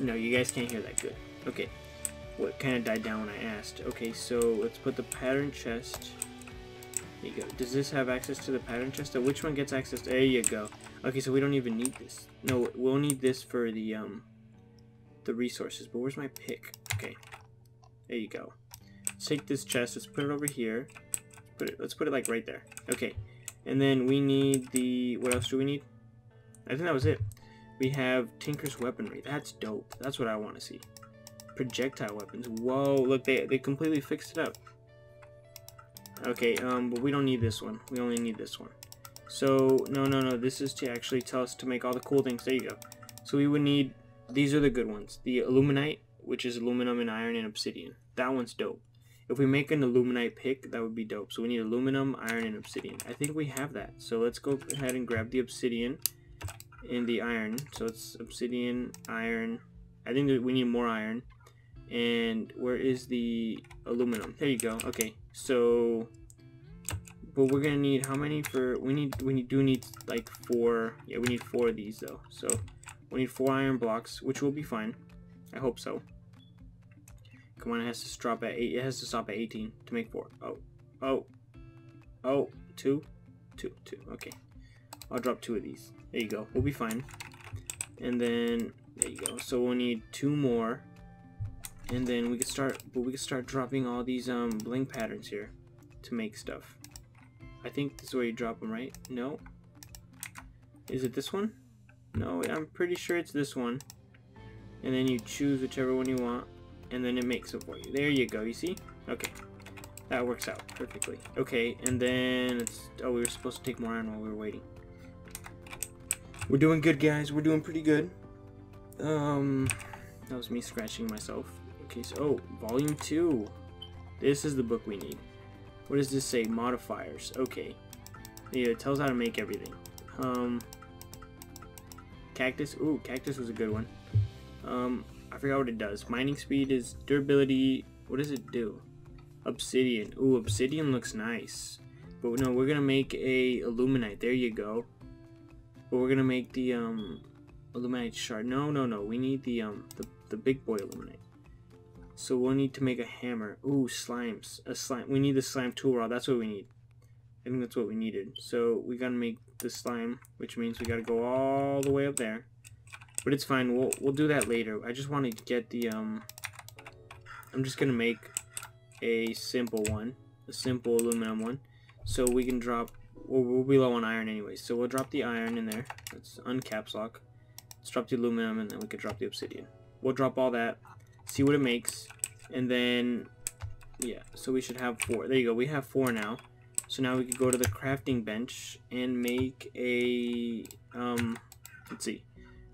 No, you guys can't hear that good. Okay. What kind of died down when I asked. Okay, so let's put the pattern chest. There you go. Does this have access to the pattern chest? Which one gets access? There you go. Okay, so we don't even need this. No, we'll need this for the um the resources. But where's my pick? Okay. There you go. Let's take this chest. Let's put it over here. Put it. Let's put it like right there. Okay. And then we need the. What else do we need? I think that was it. We have Tinker's weaponry. That's dope. That's what I want to see. Projectile weapons. Whoa! Look, they they completely fixed it up. Okay. Um, but we don't need this one. We only need this one. So no, no, no. This is to actually tell us to make all the cool things. There you go. So we would need. These are the good ones. The aluminite, which is aluminum and iron and obsidian. That one's dope. If we make an aluminite pick, that would be dope. So we need aluminum, iron, and obsidian. I think we have that. So let's go ahead and grab the obsidian and the iron. So it's obsidian, iron. I think that we need more iron. And where is the aluminum? There you go. Okay, so but we're gonna need how many for we need we do need like four. Yeah we need four of these though. So we need four iron blocks which will be fine. I hope so. Come on it has to stop at eight it has to stop at 18 to make four. Oh. Oh. Oh. Two. Two. Two. Okay I'll drop two of these there you go we'll be fine and then there you go so we'll need two more and then we can start but we can start dropping all these um blank patterns here to make stuff I think this is where you drop them, right? No. Is it this one? No, I'm pretty sure it's this one. And then you choose whichever one you want, and then it makes it for you. There you go, you see? Okay. That works out perfectly. Okay, and then it's... Oh, we were supposed to take more iron while we were waiting. We're doing good, guys. We're doing pretty good. Um, that was me scratching myself. Okay, so... Oh, volume 2. This is the book we need. What does this say? Modifiers. Okay. Yeah, it tells how to make everything. Um, cactus. Ooh, cactus was a good one. Um, I forgot what it does. Mining speed is durability. What does it do? Obsidian. Ooh, obsidian looks nice. But no, we're gonna make a aluminite. There you go. But we're gonna make the um aluminite shard. No, no, no. We need the um the the big boy aluminite. So we'll need to make a hammer. Ooh, slimes. A slime. We need the slime tool rod. That's what we need. I think that's what we needed. So we gotta make the slime, which means we gotta go all the way up there. But it's fine. We'll we'll do that later. I just want to get the um. I'm just gonna make a simple one, a simple aluminum one, so we can drop. Well, be low on iron anyway, so we'll drop the iron in there. Let's uncaps lock. Let's drop the aluminum, and then we can drop the obsidian. We'll drop all that see what it makes, and then, yeah, so we should have four. There you go, we have four now. So now we can go to the crafting bench and make a, um, let's see,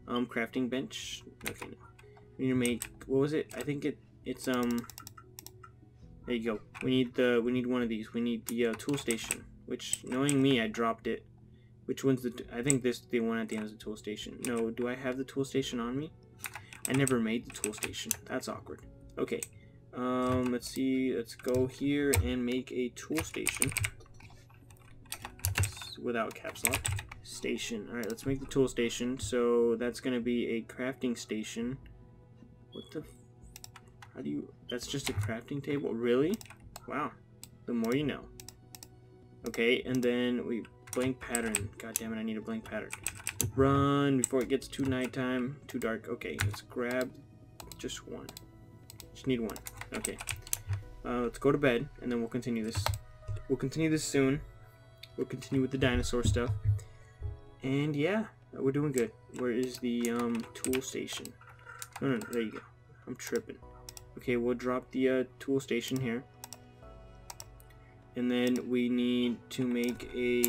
um, crafting bench. Okay, no. we need to make, what was it? I think it, it's, um, there you go. We need the, we need one of these. We need the uh, tool station, which, knowing me, I dropped it. Which one's the, I think this, the one at the end is the tool station. No, do I have the tool station on me? I never made the tool station. That's awkward. Okay. Um, let's see. Let's go here and make a tool station. Without caps lock. Station. Alright, let's make the tool station. So that's going to be a crafting station. What the... How do you... That's just a crafting table? Really? Wow. The more you know. Okay, and then we... Blank pattern. God damn it, I need a blank pattern. Run before it gets too nighttime, too dark. Okay, let's grab just one. Just need one. Okay. Uh, let's go to bed, and then we'll continue this. We'll continue this soon. We'll continue with the dinosaur stuff. And yeah, we're doing good. Where is the um, tool station? No, no, no, there you go. I'm tripping. Okay, we'll drop the uh, tool station here. And then we need to make a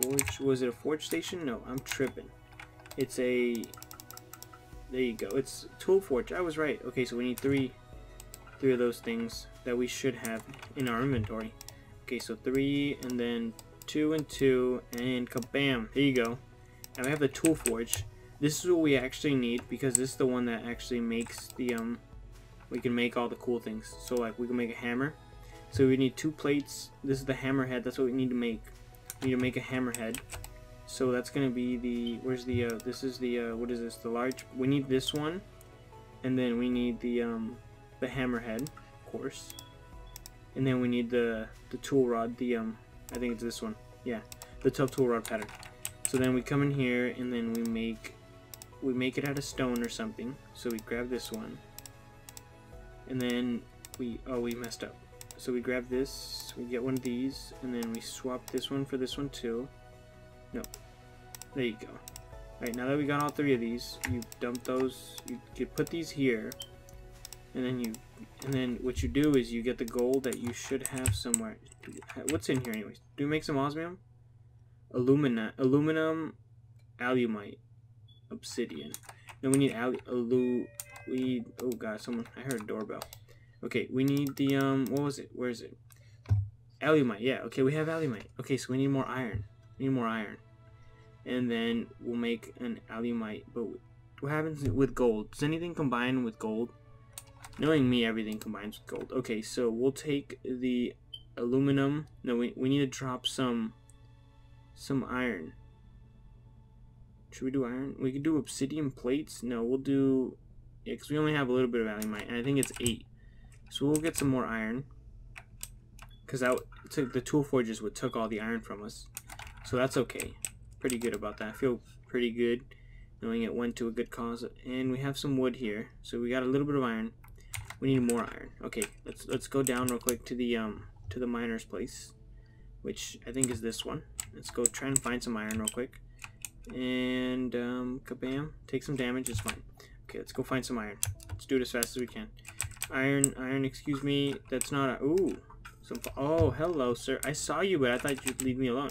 forge. Was it a forge station? No, I'm tripping. It's a. There you go. It's tool forge. I was right. Okay, so we need three, three of those things that we should have in our inventory. Okay, so three and then two and two and kabam! There you go. And we have the tool forge. This is what we actually need because this is the one that actually makes the um. We can make all the cool things. So like we can make a hammer. So we need two plates. This is the hammerhead. That's what we need to make. We need to make a hammerhead. So that's gonna be the where's the uh, this is the uh, what is this the large we need this one, and then we need the um the hammerhead, of course, and then we need the the tool rod the um I think it's this one yeah the tough tool rod pattern. So then we come in here and then we make we make it out of stone or something. So we grab this one, and then we oh we messed up. So we grab this, we get one of these, and then we swap this one for this one too. No. There you go. Alright, now that we got all three of these, you dump those, you, you put these here, and then you, and then what you do is you get the gold that you should have somewhere. What's in here anyways? Do we make some osmium? Alumina, aluminum, alumite, obsidian. No, we need alu, we oh god, someone, I heard a doorbell. Okay, we need the, um, what was it? Where is it? Alumite, yeah, okay, we have alumite. Okay, so we need more iron. We need more iron. And then we'll make an alumite. But what happens with gold? Does anything combine with gold? Knowing me, everything combines with gold. Okay, so we'll take the aluminum. No, we, we need to drop some some iron. Should we do iron? We could do obsidian plates. No, we'll do... Yeah, because we only have a little bit of alumite. And I think it's 8. So we'll get some more iron. Because the tool forges would took all the iron from us. So that's okay. Pretty good about that. I feel pretty good knowing it went to a good cause. And we have some wood here. So we got a little bit of iron. We need more iron. Okay, let's let's go down real quick to the um to the miner's place. Which I think is this one. Let's go try and find some iron real quick. And um kabam. Take some damage, it's fine. Okay, let's go find some iron. Let's do it as fast as we can. Iron, iron, excuse me. That's not a ooh. Some oh hello sir. I saw you but I thought you'd leave me alone.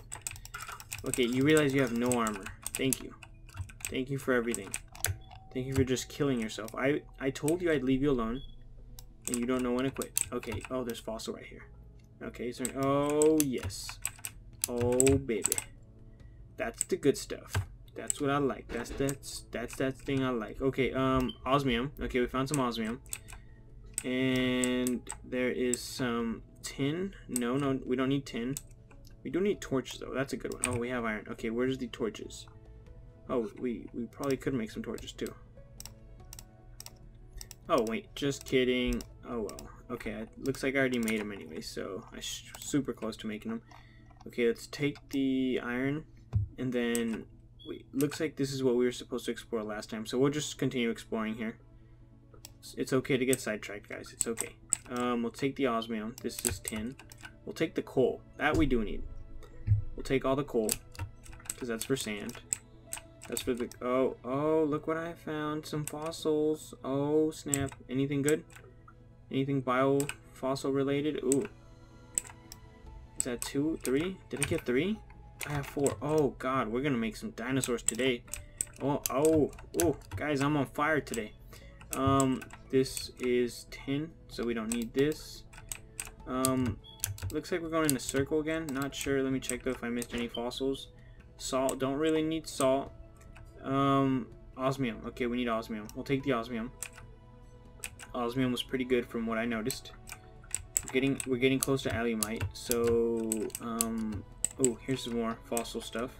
Okay, you realize you have no armor. Thank you. Thank you for everything. Thank you for just killing yourself. I, I told you I'd leave you alone. And you don't know when to quit. Okay. Oh, there's fossil right here. Okay. So, oh, yes. Oh, baby. That's the good stuff. That's what I like. That's that's that's that thing I like. Okay, um, osmium. Okay, we found some osmium. And there is some tin. No, no, we don't need tin. We do need torches though. That's a good one. Oh, we have iron. Okay, where's the torches? Oh, we, we probably could make some torches too. Oh, wait. Just kidding. Oh, well. Okay, it looks like I already made them anyway, so I'm super close to making them. Okay, let's take the iron, and then... Wait, looks like this is what we were supposed to explore last time, so we'll just continue exploring here. It's okay to get sidetracked, guys. It's okay. Um, we'll take the osmium. This is tin. We'll take the coal. That we do need. We'll take all the coal, because that's for sand. That's for the... Oh, oh, look what I found. Some fossils. Oh, snap. Anything good? Anything bio fossil related? Ooh. Is that two? Three? Did I get three? I have four. Oh, God. We're going to make some dinosaurs today. Oh, oh, oh. Guys, I'm on fire today. Um, this is tin, so we don't need this. Um, Looks like we're going in a circle again. Not sure. Let me check though if I missed any fossils. Salt. Don't really need salt. Um, osmium. Okay, we need osmium. We'll take the osmium. Osmium was pretty good from what I noticed. We're getting we're getting close to alumite. So um, oh, here's some more fossil stuff.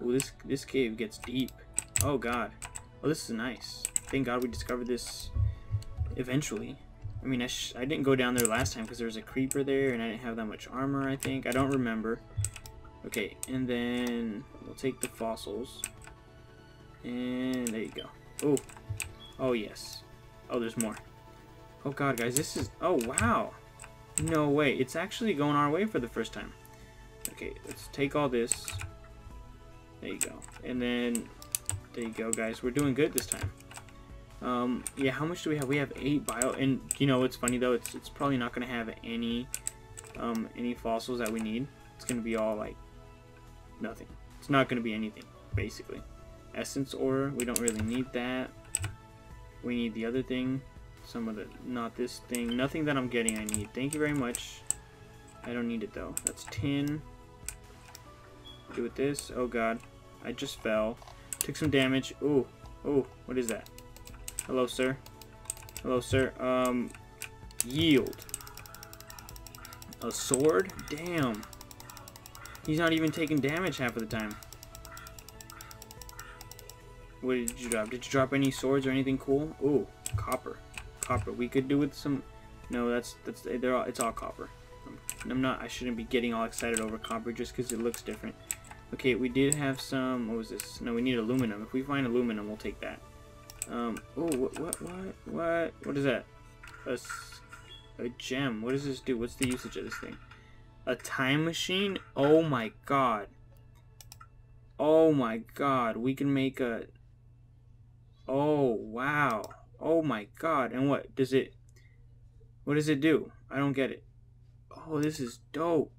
Oh, this this cave gets deep. Oh God. Oh, this is nice. Thank God we discovered this eventually. I mean, I, I didn't go down there last time because there was a creeper there and I didn't have that much armor, I think. I don't remember. Okay, and then we'll take the fossils. And there you go. Oh, oh yes. Oh, there's more. Oh god, guys, this is... Oh, wow. No way. It's actually going our way for the first time. Okay, let's take all this. There you go. And then, there you go, guys. We're doing good this time. Um, yeah, how much do we have? We have eight bio, and you know what's funny though? It's it's probably not gonna have any, um, any fossils that we need. It's gonna be all like nothing. It's not gonna be anything basically. Essence ore, we don't really need that. We need the other thing. Some of the, not this thing. Nothing that I'm getting I need. Thank you very much. I don't need it though. That's tin. Do with this. Oh god. I just fell. Took some damage. Ooh. Ooh. What is that? Hello, sir. Hello, sir. Um, yield. A sword? Damn. He's not even taking damage half of the time. What did you drop? Did you drop any swords or anything cool? Ooh, copper. Copper. We could do with some... No, that's... that's they're all, It's all copper. I'm not... I shouldn't be getting all excited over copper just because it looks different. Okay, we did have some... What was this? No, we need aluminum. If we find aluminum, we'll take that. Um, oh, what, what, what, what? What is that? A, a gem. What does this do? What's the usage of this thing? A time machine? Oh my god. Oh my god. We can make a... Oh, wow. Oh my god. And what? Does it... What does it do? I don't get it. Oh, this is dope.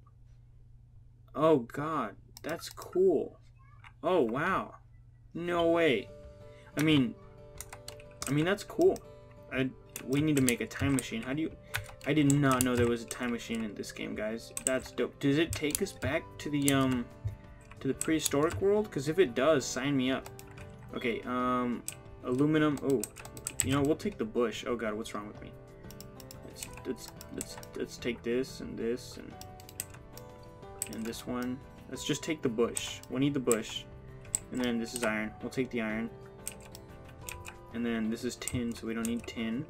Oh god. That's cool. Oh, wow. No way. I mean... I mean, that's cool. I, we need to make a time machine. How do you... I did not know there was a time machine in this game, guys. That's dope. Does it take us back to the, um... To the prehistoric world? Because if it does, sign me up. Okay, um... Aluminum. Oh, you know, we'll take the bush. Oh god, what's wrong with me? Let's let's let's let's take this and this and and this one. Let's just take the bush. We need the bush. And then this is iron. We'll take the iron. And then this is tin, so we don't need tin.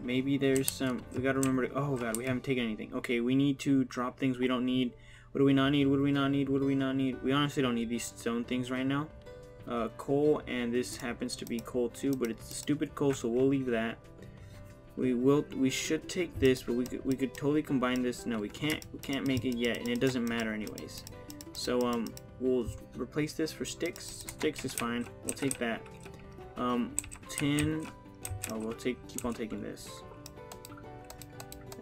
Maybe there's some... We gotta remember to... Oh god, we haven't taken anything. Okay, we need to drop things we don't need. What do we not need? What do we not need? What do we not need? We honestly don't need these stone things right now uh, coal, and this happens to be coal too, but it's stupid coal, so we'll leave that. We will. We should take this, but we could, we could totally combine this. No, we can't. We can't make it yet, and it doesn't matter anyways. So um, we'll replace this for sticks. Sticks is fine. We'll take that. Um, tin. Oh, we'll take. Keep on taking this.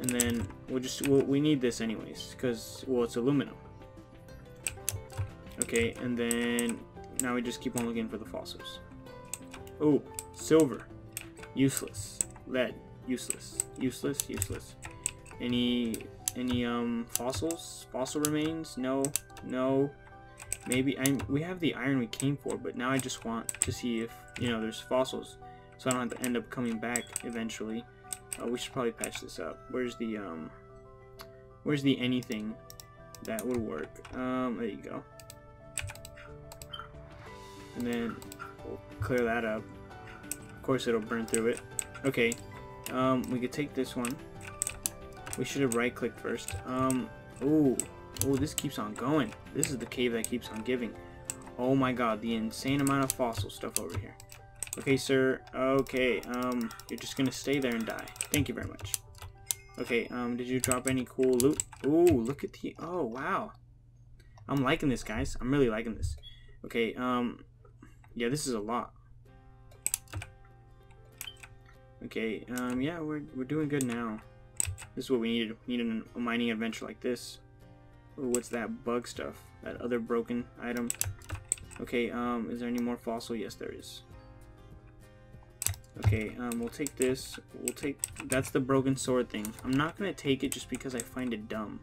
And then we'll just. We'll, we need this anyways, because well, it's aluminum. Okay, and then now we just keep on looking for the fossils. Oh, silver. Useless. Lead. Useless. Useless. Useless. Any any um fossils? Fossil remains? No. No. Maybe I we have the iron we came for, but now I just want to see if you know there's fossils, so I don't have to end up coming back eventually. Uh, we should probably patch this up. Where's the um? Where's the anything that would work? Um, there you go and then we'll clear that up. Of course it'll burn through it. Okay, um, we could take this one. We should have right-clicked first. Um, ooh, oh, this keeps on going. This is the cave that keeps on giving. Oh my god, the insane amount of fossil stuff over here. Okay, sir. Okay, um, you're just gonna stay there and die. Thank you very much. Okay, um, did you drop any cool loot? Ooh, look at the, oh, wow. I'm liking this, guys. I'm really liking this. Okay, um, yeah, this is a lot. Okay, um, yeah, we're, we're doing good now. This is what we needed. We needed a mining adventure like this. Ooh, what's that bug stuff? That other broken item? Okay, um, is there any more fossil? Yes, there is. Okay, um, we'll take this. We'll take... That's the broken sword thing. I'm not going to take it just because I find it dumb.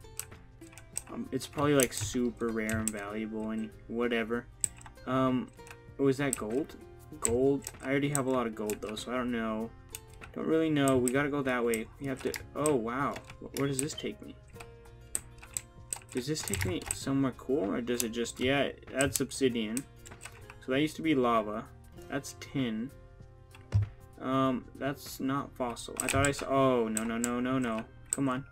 Um, it's probably, like, super rare and valuable and whatever. Um, Oh, is that gold? Gold? I already have a lot of gold though, so I don't know. Don't really know. We gotta go that way. We have to... Oh, wow. Where does this take me? Does this take me somewhere cool, or does it just... Yeah, that's obsidian. So that used to be lava. That's tin. Um, that's not fossil. I thought I saw... Oh, no, no, no, no, no. Come on.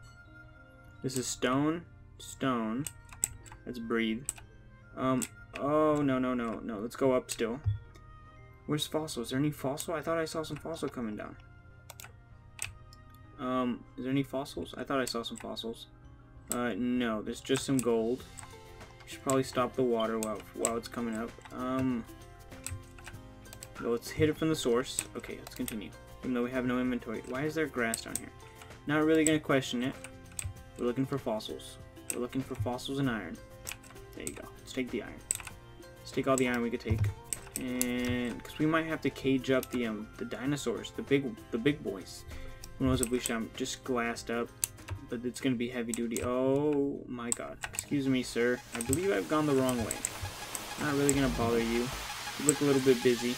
This is stone. Stone. Let's breathe. Um, Oh, no, no, no, no. Let's go up still. Where's fossil? Is there any fossil? I thought I saw some fossil coming down. Um, is there any fossils? I thought I saw some fossils. Uh, no, there's just some gold. We should probably stop the water while, while it's coming up. Um, let's hit it from the source. Okay, let's continue. Even though we have no inventory. Why is there grass down here? Not really gonna question it. We're looking for fossils. We're looking for fossils and iron. There you go. Let's take the iron. Let's take all the iron we could take, and because we might have to cage up the um the dinosaurs, the big the big boys. Who knows if we should just glassed up, but it's gonna be heavy duty. Oh my god! Excuse me, sir. I believe I've gone the wrong way. Not really gonna bother you. You look a little bit busy.